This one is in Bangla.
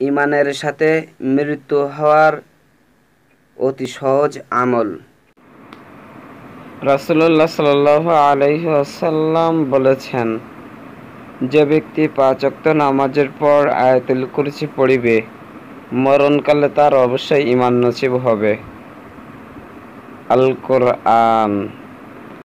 ইমানের সাথে মৃত্যু হওয়ার অতি সহজ আমল। রাসুল্লাহ সাল আলহি আসাল্লাম বলেছেন, যে ব্যক্তি পাঁচক্ত নামাজের পর আয়াতুল কুরসি পড়িবে, মরণকালে তার অবশ্যই ইমান নসিব হবে। আল কোরআন